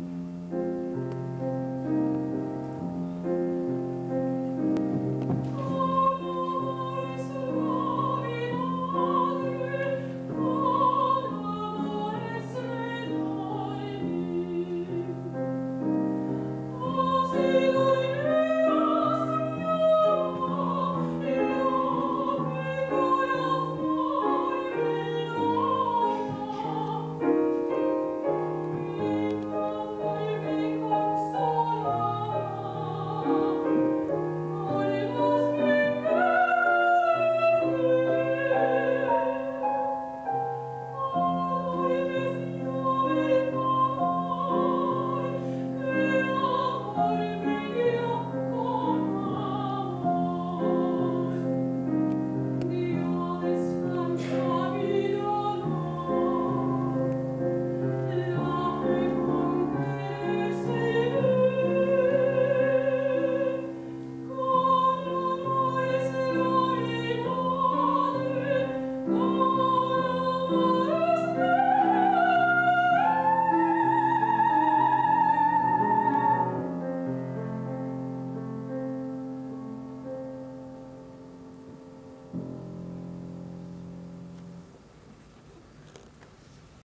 Mm-hmm.